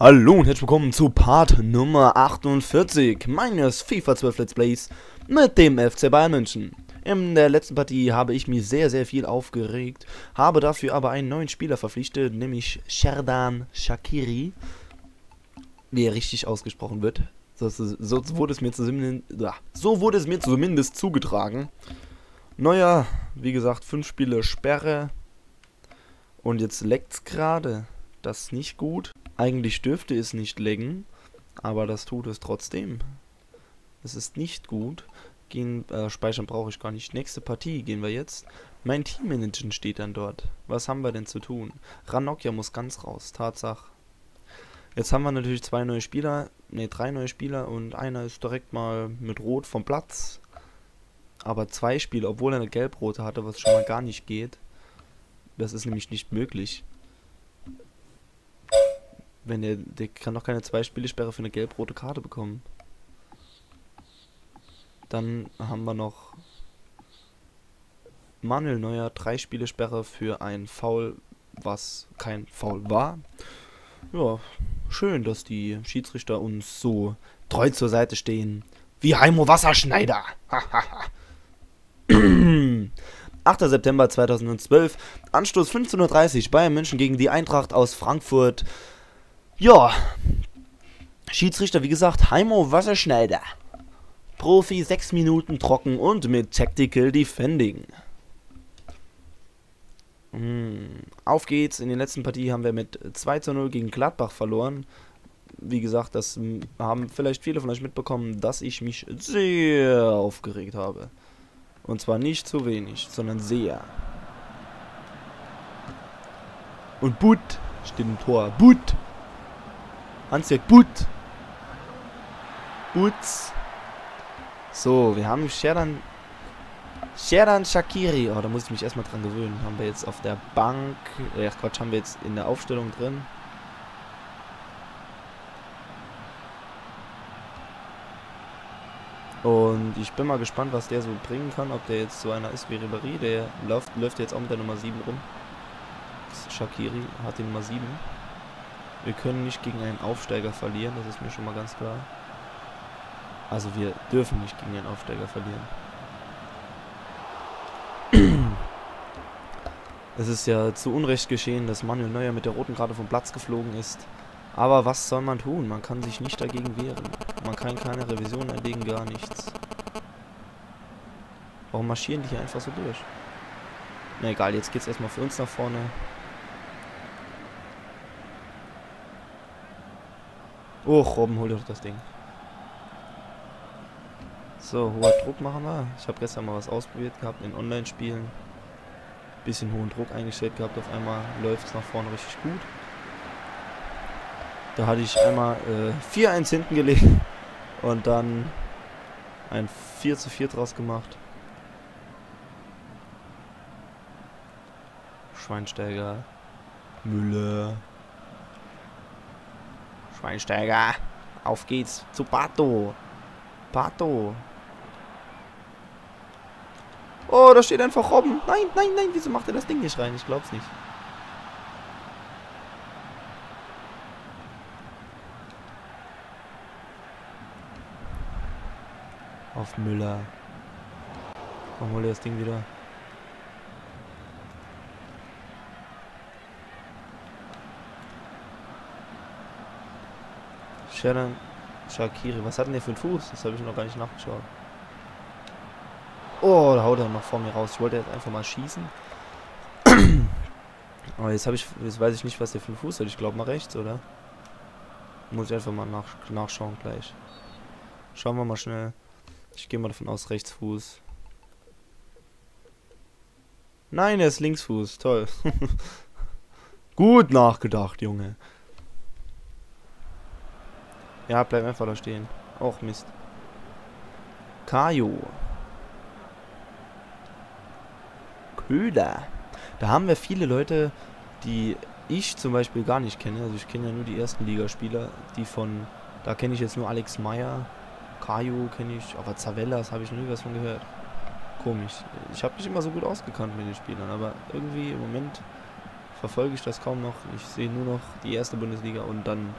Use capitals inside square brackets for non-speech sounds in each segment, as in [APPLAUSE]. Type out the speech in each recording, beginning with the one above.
Hallo und herzlich willkommen zu Part Nummer 48 meines FIFA 12 Let's Plays mit dem FC Bayern München. In der letzten Partie habe ich mich sehr, sehr viel aufgeregt, habe dafür aber einen neuen Spieler verpflichtet, nämlich Sherdan Shakiri, wie er richtig ausgesprochen wird. So, so, wurde es mir zumindest, so wurde es mir zumindest zugetragen. Neuer, wie gesagt, 5 Spiele Sperre und jetzt leckt es gerade. Das ist nicht gut. Eigentlich dürfte es nicht lecken, aber das tut es trotzdem. Es ist nicht gut. Gehen, äh, speichern brauche ich gar nicht. Nächste Partie gehen wir jetzt. Mein Teammanager steht dann dort. Was haben wir denn zu tun? Ranocchia muss ganz raus. Tatsache. Jetzt haben wir natürlich zwei neue Spieler. Ne, drei neue Spieler und einer ist direkt mal mit Rot vom Platz. Aber zwei Spieler, obwohl er eine Gelbrote hatte, was schon mal gar nicht geht. Das ist nämlich nicht möglich. Wenn der, der kann doch keine zwei Spielesperre für eine gelb-rote Karte bekommen. Dann haben wir noch Manuel Neuer, drei Spielesperre für ein Foul, was kein Foul war. Ja, schön, dass die Schiedsrichter uns so treu zur Seite stehen. Wie Heimo Wasserschneider. 8. [CLEARS THROAT] September 2012, Anstoß 15.30 Uhr, Bayern München gegen die Eintracht aus Frankfurt. Ja, Schiedsrichter, wie gesagt, Heimo Wasserschneider. Profi 6 Minuten trocken und mit Tactical Defending. Hm, auf geht's. In der letzten Partie haben wir mit 2 zu 0 gegen Gladbach verloren. Wie gesagt, das haben vielleicht viele von euch mitbekommen, dass ich mich sehr aufgeregt habe. Und zwar nicht zu wenig, sondern sehr. Und But steht im Tor. But! Hans-Jörg But. Butz. So, wir haben Sherdan. Sherdan Shakiri. Oh, da muss ich mich erstmal dran gewöhnen. Haben wir jetzt auf der Bank. Ja, Quatsch, haben wir jetzt in der Aufstellung drin. Und ich bin mal gespannt, was der so bringen kann. Ob der jetzt so einer ist wie Ribéry. Der läuft, läuft jetzt auch mit der Nummer 7 rum. Shakiri hat die Nummer 7. Wir können nicht gegen einen Aufsteiger verlieren, das ist mir schon mal ganz klar. Also wir dürfen nicht gegen einen Aufsteiger verlieren. [CLEARS THROAT] es ist ja zu Unrecht geschehen, dass Manuel Neuer mit der roten Karte vom Platz geflogen ist. Aber was soll man tun? Man kann sich nicht dagegen wehren. Man kann keine Revision erlegen, gar nichts. Warum marschieren die hier einfach so durch? Na egal, jetzt geht's erstmal für uns nach vorne. Oh, Robben, hol doch das Ding. So, hoher Druck machen wir. Ich habe gestern mal was ausprobiert gehabt in Online-Spielen. Bisschen hohen Druck eingestellt gehabt. Auf einmal läuft es nach vorne richtig gut. Da hatte ich einmal äh, 4-1 hinten gelegen [LAUGHS] und dann ein 4 zu 4 draus gemacht. Schweinsteiger. Müller. Schweinsteiger. Auf geht's zu Pato. Pato. Oh, da steht einfach Robben. Nein, nein, nein. Wieso macht er das Ding nicht rein? Ich glaub's nicht. Auf Müller. Warum holt er das Ding wieder? Sharon Shakiri. Was hat denn der für einen Fuß? Das habe ich noch gar nicht nachgeschaut. Oh, da haut er noch vor mir raus. Ich wollte jetzt einfach mal schießen. [COUGHS] Aber jetzt habe ich, jetzt weiß ich nicht, was der für einen Fuß hat. Ich glaube mal rechts, oder? Muss ich einfach mal nach, nachschauen gleich. Schauen wir mal schnell. Ich gehe mal davon aus, Rechtsfuß. Nein, er ist Linksfuß. Toll. [LAUGHS] Gut nachgedacht, Junge. Ja, bleib einfach da stehen. Auch Mist. Kajo. Köder. Da haben wir viele Leute, die ich zum Beispiel gar nicht kenne. Also ich kenne ja nur die ersten Ligaspieler, die von... Da kenne ich jetzt nur Alex Meyer. Kajo kenne ich, aber Zavellas habe ich noch nie was von gehört. Komisch. Ich habe mich immer so gut ausgekannt mit den Spielern, aber irgendwie im Moment verfolge ich das kaum noch. Ich sehe nur noch die erste Bundesliga und dann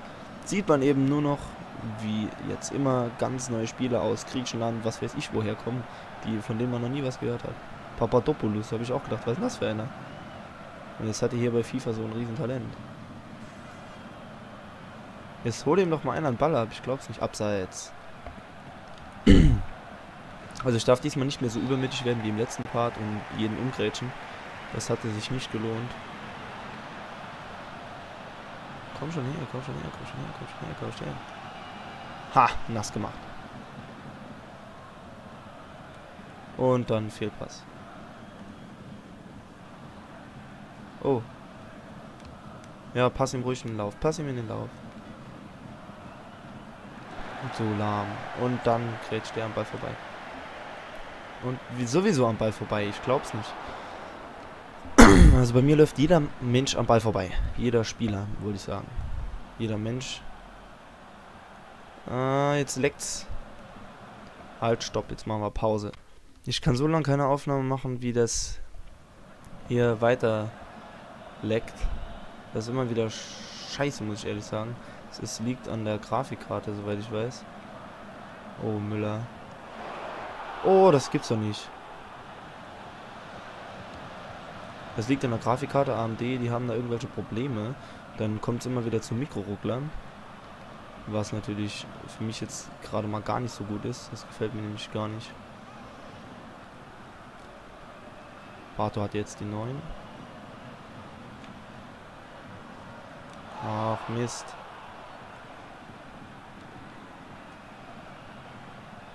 sieht man eben nur noch, wie jetzt immer ganz neue Spieler aus Griechenland, was weiß ich woher kommen, die, von denen man noch nie was gehört hat. Papadopoulos, habe ich auch gedacht, was ist das für einer? Und jetzt hat er hier bei FIFA so ein Riesentalent. Jetzt hol ihm doch mal einen an Ball ab, ich glaub's nicht. Abseits. [CLEARS THROAT] Also ich darf diesmal nicht mehr so übermütig werden wie im letzten Part und jeden umgrätschen. Das hatte sich nicht gelohnt. Komm schon her, komm schon her, komm schon her, komm schon her, komm schon her. Ha, nass gemacht. Und dann Fehlpass. Oh. Ja, pass ihm ruhig in den Lauf. Pass ihm in den Lauf. Und so lahm. Und dann grätscht der am Ball vorbei. Und wie sowieso am Ball vorbei. Ich glaub's nicht. Also bei mir läuft jeder Mensch am Ball vorbei. Jeder Spieler, würde ich sagen. Jeder Mensch. Ah, jetzt leckt's. Halt, stopp. Jetzt machen wir Pause. Ich kann so lange keine Aufnahme machen, wie das hier weiter leckt. Das ist immer wieder scheiße, muss ich ehrlich sagen. Es liegt an der Grafikkarte, soweit ich weiß. Oh, Müller. Oh, das gibt's doch nicht. Das liegt an der Grafikkarte AMD, die haben da irgendwelche Probleme. Dann kommt es immer wieder zu Mikrorucklern. Was natürlich für mich jetzt gerade mal gar nicht so gut ist. Das gefällt mir nämlich gar nicht. Bato hat jetzt die 9. Ach, Mist.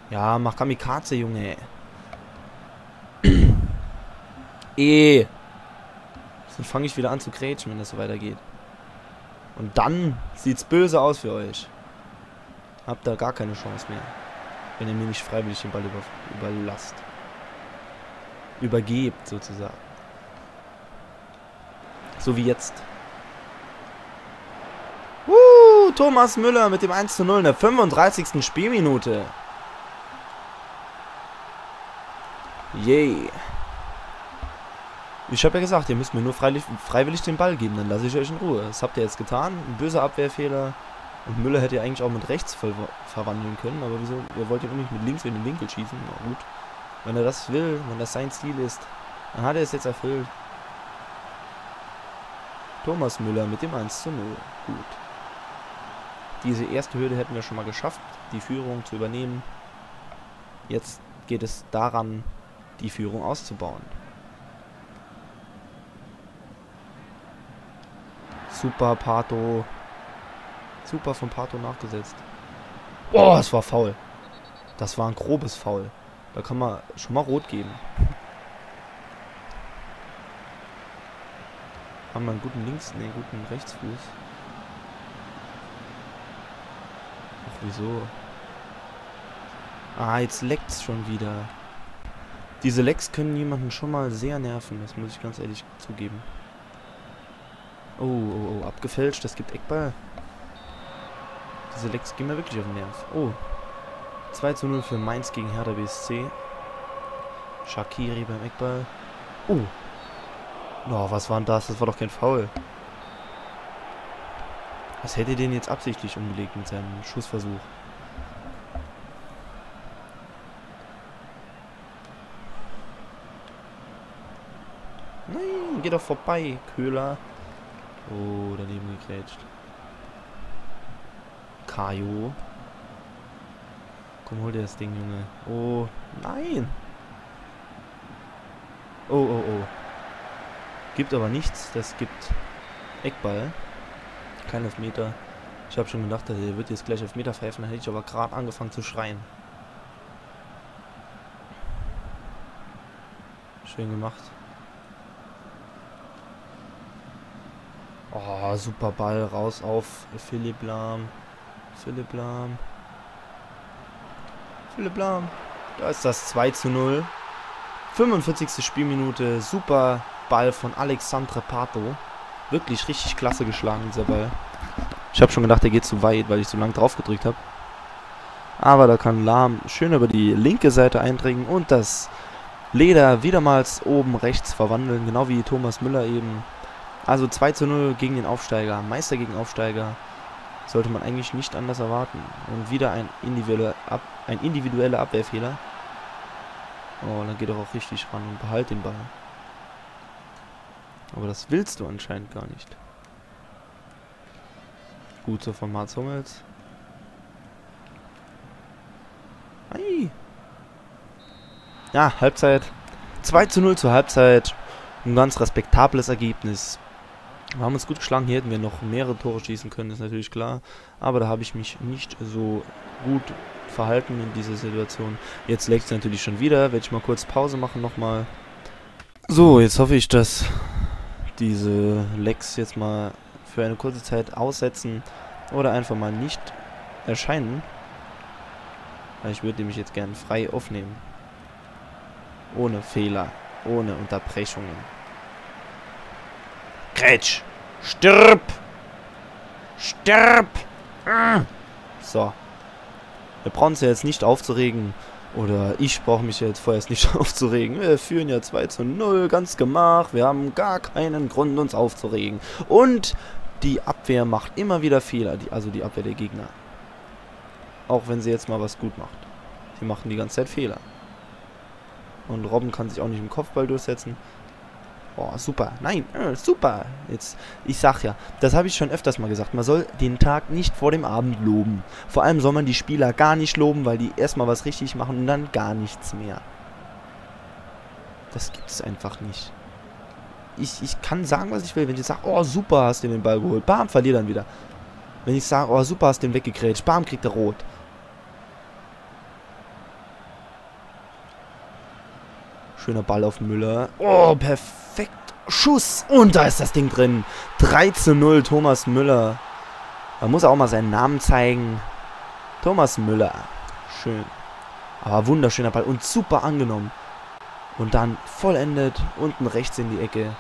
Ja, mach Kamikaze, Junge. eh. [CLEARS THROAT] Dann fange ich wieder an zu grätschen, wenn das so weitergeht. Und dann sieht's böse aus für euch. Habt da gar keine Chance mehr. Wenn ihr mir nicht freiwillig den Ball über, überlasst. Übergebt, sozusagen. So wie jetzt. Uh, Thomas Müller mit dem 1 zu 0 in der 35. Spielminute. Yay. Ich habe ja gesagt, ihr müsst mir nur freiwillig, freiwillig den Ball geben, dann lasse ich euch in Ruhe. Das habt ihr jetzt getan. Ein böser Abwehrfehler. Und Müller hätte ja eigentlich auch mit rechts ver verwandeln können, aber wieso? Ihr wollt ihn unbedingt mit links in den Winkel schießen. Na gut. Wenn er das will, wenn das sein Stil ist, dann hat er es jetzt erfüllt. Thomas Müller mit dem 1 zu 0. Gut. Diese erste Hürde hätten wir schon mal geschafft, die Führung zu übernehmen. Jetzt geht es daran, die Führung auszubauen. Super Pato. Super von Pato nachgesetzt. Boah, es war faul. Das war ein grobes Foul. Da kann man schon mal rot geben. Haben wir einen guten Links, ne, guten Rechtsfuß. Ach, wieso? Ah, jetzt leckt's schon wieder. Diese Lecks können jemanden schon mal sehr nerven, das muss ich ganz ehrlich zugeben. Oh, oh, oh, abgefälscht, das gibt Eckball. Diese Lecks gehen mir wirklich auf den Nerv. Oh. 2 zu 0 für Mainz gegen Hertha BSC. Shakiri beim Eckball. Oh. Oh, was war denn das? Das war doch kein Foul. Was hätte den jetzt absichtlich umgelegt mit seinem Schussversuch? Nein, geh doch vorbei, Köhler. Oh, daneben gegrätscht. Kajo. Komm, hol dir das Ding, Junge. Oh, nein. Oh, oh, oh. Gibt aber nichts. Das gibt Eckball. Kein Elfmeter. Ich habe schon gedacht, der wird jetzt gleich Elfmeter pfeifen. Dann hätte ich aber gerade angefangen zu schreien. Schön gemacht. Oh, super Ball raus auf Philipp Lahm. Philipp Lahm. Philipp Lahm. Da ist das 2 zu 0. 45. Spielminute. Super Ball von Alexandre Pato. Wirklich richtig klasse geschlagen, dieser Ball. Ich habe schon gedacht, der geht zu weit, weil ich so lange drauf gedrückt habe. Aber da kann Lahm schön über die linke Seite eindringen und das Leder wiedermals oben rechts verwandeln, genau wie Thomas Müller eben. Also 2 zu 0 gegen den Aufsteiger, Meister gegen Aufsteiger. Sollte man eigentlich nicht anders erwarten. Und wieder ein individueller, Ab ein individueller Abwehrfehler. Oh, dann geht er auch richtig ran und behalt den Ball. Aber das willst du anscheinend gar nicht. Gut so von Mats Hummels. Ei. Ja, Halbzeit. 2 zu 0 zur Halbzeit. Ein ganz respektables Ergebnis. Wir haben uns gut geschlagen. Hier hätten wir noch mehrere Tore schießen können, ist natürlich klar. Aber da habe ich mich nicht so gut verhalten in dieser Situation. Jetzt legt es natürlich schon wieder. Werde ich mal kurz Pause machen nochmal. So, jetzt hoffe ich, dass diese Lecks jetzt mal für eine kurze Zeit aussetzen oder einfach mal nicht erscheinen. Weil ich würde nämlich jetzt gerne frei aufnehmen. Ohne Fehler, ohne Unterbrechungen. Grätsch! Stirb! Stirb! So. Wir brauchen uns ja jetzt nicht aufzuregen. Oder ich brauche mich jetzt vorerst nicht [LAUGHS] aufzuregen. Wir führen ja 2 zu 0, ganz gemach. Wir haben gar keinen Grund, uns aufzuregen. Und die Abwehr macht immer wieder Fehler. Die, also die Abwehr der Gegner. Auch wenn sie jetzt mal was gut macht. Sie machen die ganze Zeit Fehler. Und Robben kann sich auch nicht im Kopfball durchsetzen. Oh, super. Nein, äh, super. Jetzt, ich sag ja, das habe ich schon öfters mal gesagt. Man soll den Tag nicht vor dem Abend loben. Vor allem soll man die Spieler gar nicht loben, weil die erstmal was richtig machen und dann gar nichts mehr. Das gibt es einfach nicht. Ich, ich kann sagen, was ich will. Wenn ich sage, oh super, hast du den Ball geholt. Bam, verliert dann wieder. Wenn ich sage, oh super, hast du den weggekrätscht. Bam, kriegt er rot. Schöner Ball auf Müller. Oh, perfekt. Schuss. Und da ist das Ding drin. 3 zu 0, Thomas Müller. Man muss auch mal seinen Namen zeigen. Thomas Müller. Schön. Aber wunderschöner Ball und super angenommen. Und dann vollendet. Unten rechts in die Ecke.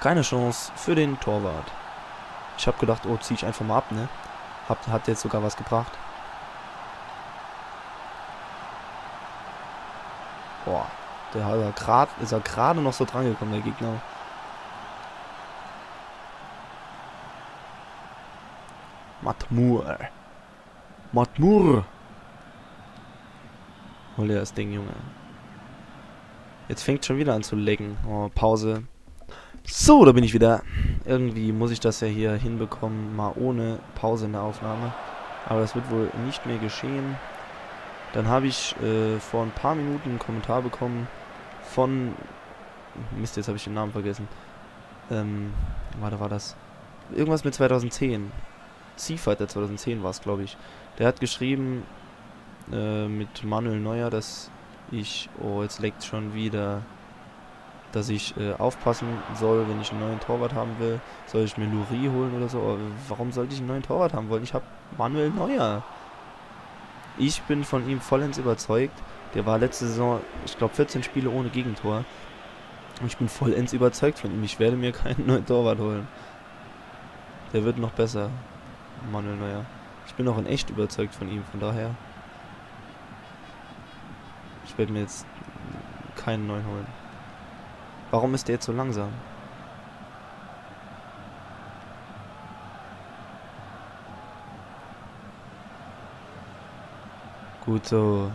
Keine Chance für den Torwart. Ich habe gedacht, oh, ziehe ich einfach mal ab, ne? Hat, hat jetzt sogar was gebracht. Boah, der hat grad, ist er gerade noch so dran gekommen, der Gegner. Matmur. Matmur. Hol dir das Ding, Junge. Jetzt fängt schon wieder an zu lecken. Oh, Pause. So, da bin ich wieder. Irgendwie muss ich das ja hier hinbekommen, mal ohne Pause in der Aufnahme. Aber das wird wohl nicht mehr geschehen. Dann habe ich äh, vor ein paar Minuten einen Kommentar bekommen von... Mist, jetzt habe ich den Namen vergessen. Ähm, warte, war das? Irgendwas mit 2010. Seafighter 2010 war es, glaube ich. Der hat geschrieben äh, mit Manuel Neuer, dass ich... Oh, jetzt leckt schon wieder dass ich äh, aufpassen soll, wenn ich einen neuen Torwart haben will. Soll ich mir Luri holen oder so? Aber warum sollte ich einen neuen Torwart haben wollen? Ich habe Manuel Neuer. Ich bin von ihm vollends überzeugt. Der war letzte Saison, ich glaube, 14 Spiele ohne Gegentor. Und ich bin vollends überzeugt von ihm. Ich werde mir [LAUGHS] keinen neuen Torwart holen. Der wird noch besser. Manuel Neuer. Ich bin auch in echt überzeugt von ihm, von daher. Ich werde mir jetzt keinen neuen holen. Warum ist der jetzt so langsam? Gut so.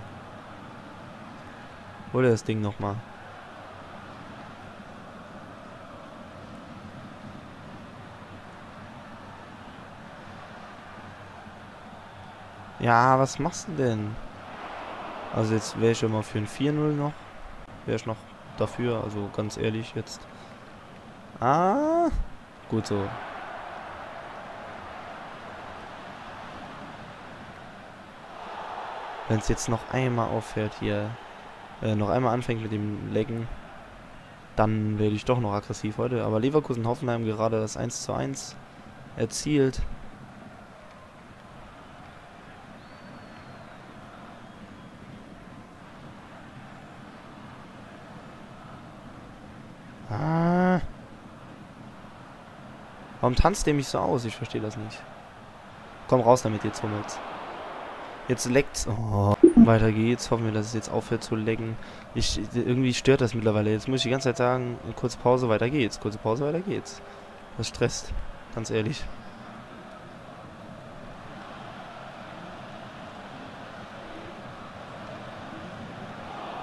Hol das Ding nochmal. Ja, was machst du denn? Also jetzt wäre ich immer für ein 4-0 noch. Wäre ich noch dafür, also ganz ehrlich jetzt. Ah, gut so. Wenn es jetzt noch einmal aufhört hier, äh, noch einmal anfängt mit dem Lecken, dann werde ich doch noch aggressiv heute. Aber Leverkusen-Hoffenheim gerade das 1 zu 1 erzielt. Ah. Warum tanzt der mich so aus? Ich verstehe das nicht. Komm raus damit jetzt, Hummels. Jetzt leckt's. Oh, weiter geht's. Hoffen wir, dass es jetzt aufhört zu lecken. Ich, irgendwie stört das mittlerweile. Jetzt muss ich die ganze Zeit sagen, kurze Pause, weiter geht's. Kurze Pause, weiter geht's. Das stresst. Ganz ehrlich.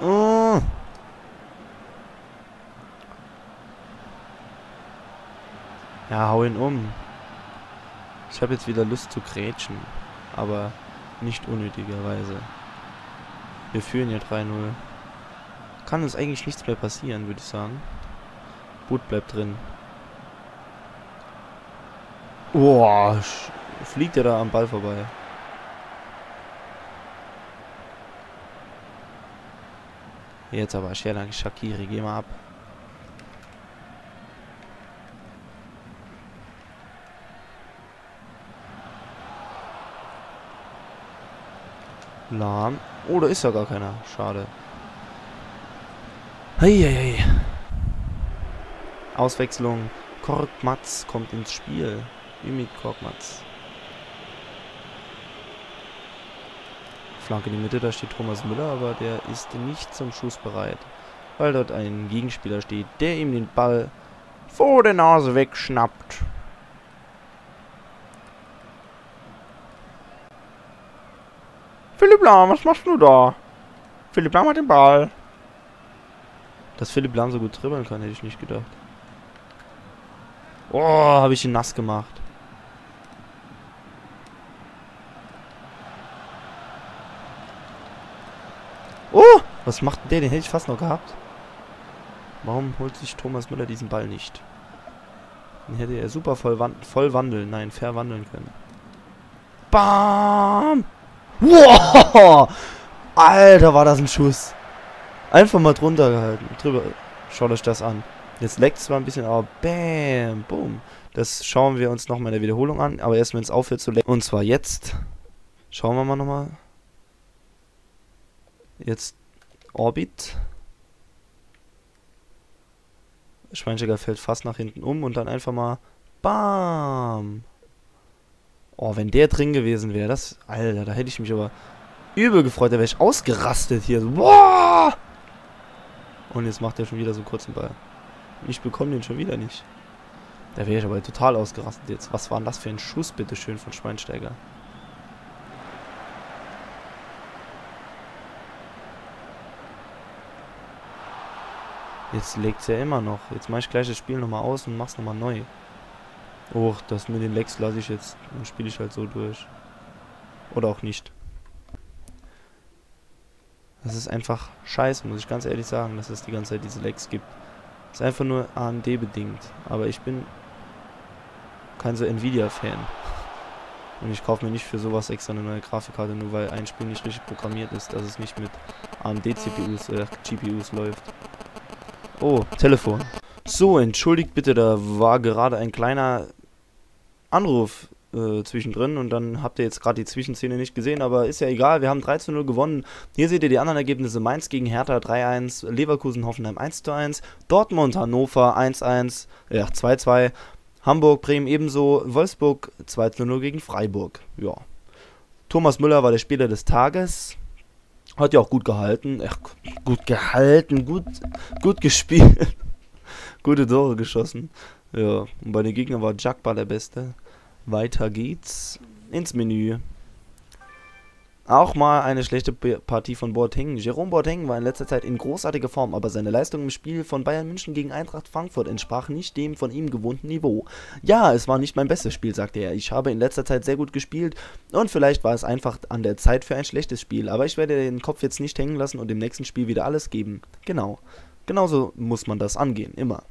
Oh. Ja, hau ihn um. Ich habe jetzt wieder Lust zu grätschen, aber nicht unnötigerweise. Wir führen ja 3-0. Kann uns eigentlich nichts mehr passieren, würde ich sagen. Boot bleibt drin. Boah, fliegt er da am Ball vorbei. Jetzt aber Sherlang Shakiri, geh mal ab. Lahm. Oh, da ist ja gar keiner. Schade. Heieiei. Auswechslung. Korkmaz kommt ins Spiel. Ümit Korkmaz. Flanke in die Mitte, da steht Thomas Müller, aber der ist nicht zum Schuss bereit. Weil dort ein Gegenspieler steht, der ihm den Ball vor der Nase wegschnappt. Lahm, was machst du da? Philipp Lahm hat den Ball. Dass Philipp Lahm so gut dribbeln kann, hätte ich nicht gedacht. Oh, habe ich ihn nass gemacht. Oh, was macht der? Den hätte ich fast noch gehabt. Warum holt sich Thomas Müller diesen Ball nicht? Den hätte er super voll, wan voll wandeln, nein, verwandeln können. Bam! Wow! Alter, war das ein Schuss. Einfach mal drunter gehalten. Drüber. Schaut euch das an. Jetzt leckt es zwar ein bisschen, aber bam, boom. Das schauen wir uns nochmal in der Wiederholung an. Aber erst wenn es aufhört zu lecken. Und zwar jetzt. Schauen wir mal nochmal. Jetzt Orbit. Schweinsteiger fällt fast nach hinten um und dann einfach mal BAM! Oh, wenn der drin gewesen wäre, das... Alter, da hätte ich mich aber übel gefreut. Da wäre ich ausgerastet hier. Boah! Und jetzt macht er schon wieder so einen kurzen Ball. Ich bekomme den schon wieder nicht. Da wäre ich aber total ausgerastet jetzt. Was war denn das für ein Schuss, bitteschön, von Schweinsteiger? Jetzt legt es ja immer noch. Jetzt mache ich gleich das Spiel nochmal aus und mach's nochmal neu. Oh, das mit den Lecks lasse ich jetzt. Dann spiele ich halt so durch. Oder auch nicht. Das ist einfach scheiße, muss ich ganz ehrlich sagen, dass es die ganze Zeit diese Lecks gibt. Ist einfach nur AMD bedingt. Aber ich bin kein so Nvidia-Fan. Und ich kaufe mir nicht für sowas extra eine neue Grafikkarte, nur weil ein Spiel nicht richtig programmiert ist, dass es nicht mit AMD-CPUs, äh, GPUs läuft. Oh, Telefon. So, entschuldigt bitte, da war gerade ein kleiner Anruf äh, zwischendrin und dann habt ihr jetzt gerade die Zwischenszene nicht gesehen, aber ist ja egal, wir haben 3 zu 0 gewonnen. Hier seht ihr die anderen Ergebnisse. Mainz gegen Hertha 3-1, Leverkusen Hoffenheim 1-1, Dortmund Hannover 1-1, ja 2-2, Hamburg Bremen ebenso, Wolfsburg 2-0 gegen Freiburg. Ja. Thomas Müller war der Spieler des Tages. Hat ja auch gut gehalten. Ach, gut gehalten, gut, gut gespielt. [LAUGHS] Gute Tore geschossen. Ja, und bei den Gegnern war Jagba der Beste. Weiter geht's ins Menü. Auch mal eine schlechte Partie von Boateng. Jerome Boateng war in letzter Zeit in großartiger Form, aber seine Leistung im Spiel von Bayern München gegen Eintracht Frankfurt entsprach nicht dem von ihm gewohnten Niveau. Ja, es war nicht mein bestes Spiel, sagte er. Ich habe in letzter Zeit sehr gut gespielt und vielleicht war es einfach an der Zeit für ein schlechtes Spiel, aber ich werde den Kopf jetzt nicht hängen lassen und im nächsten Spiel wieder alles geben. Genau. Genauso muss man das angehen, immer.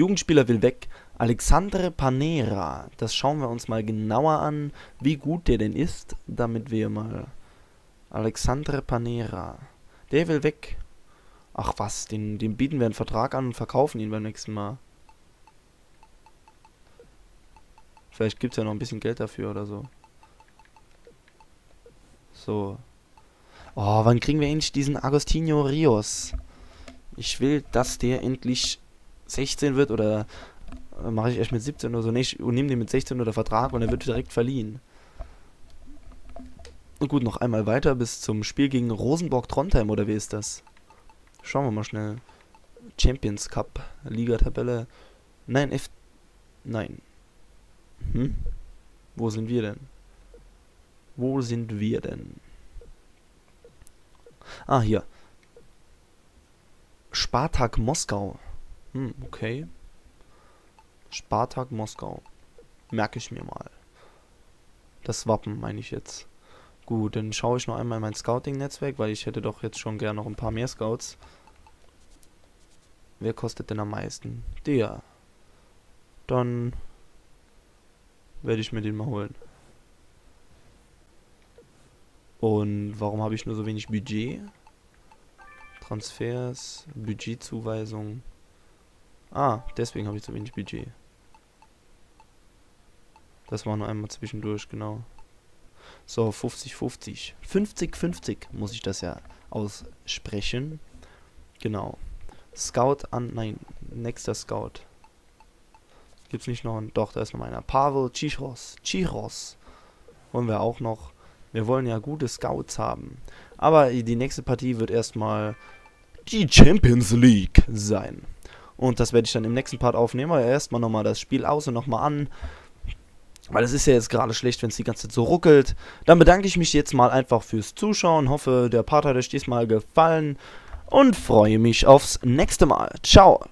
Jugendspieler will weg. Alexandre Panera. Das schauen wir uns mal genauer an, wie gut der denn ist, damit wir mal... Alexandre Panera. Der will weg. Ach was, den, den bieten wir einen Vertrag an und verkaufen ihn beim nächsten Mal. Vielleicht gibt es ja noch ein bisschen Geld dafür oder so. So. Oh, wann kriegen wir endlich diesen Agostinho Rios? Ich will, dass der endlich 16 wird oder äh, mache ich erst mit 17 oder so nicht und nehme den mit 16 oder Vertrag und er wird direkt verliehen. Und gut, noch einmal weiter bis zum Spiel gegen Rosenborg-Trondheim oder wie ist das? Schauen wir mal schnell. Champions Cup, Liga-Tabelle. Nein, F. Nein. Hm? Wo sind wir denn? Wo sind wir denn? Ah, hier. Spartak Moskau. Hm, okay. Spartak Moskau. Merke ich mir mal. Das Wappen meine ich jetzt. Gut, dann schaue ich noch einmal in mein Scouting-Netzwerk, weil ich hätte doch jetzt schon gern noch ein paar mehr Scouts. Wer kostet denn am meisten? Der. Dann werde ich mir den mal holen. Und warum habe ich nur so wenig Budget? Transfers, Budgetzuweisung. Ah, deswegen habe ich so wenig Budget. Das war nur einmal zwischendurch, genau. So, 50-50. 50-50 muss ich das ja aussprechen. Genau. Scout an. Nein, nächster Scout. Gibt's nicht noch einen. Doch, da ist noch einer. Pavel Chichos. Chichos. Wollen wir auch noch. Wir wollen ja gute Scouts haben. Aber die nächste Partie wird erstmal die Champions League sein. Und das werde ich dann im nächsten Part aufnehmen. Aber erstmal nochmal das Spiel aus und nochmal an. Weil es ist ja jetzt gerade schlecht, wenn es die ganze Zeit so ruckelt. Dann bedanke ich mich jetzt mal einfach fürs Zuschauen. Hoffe, der Part hat euch diesmal gefallen. Und freue mich aufs nächste Mal. Ciao.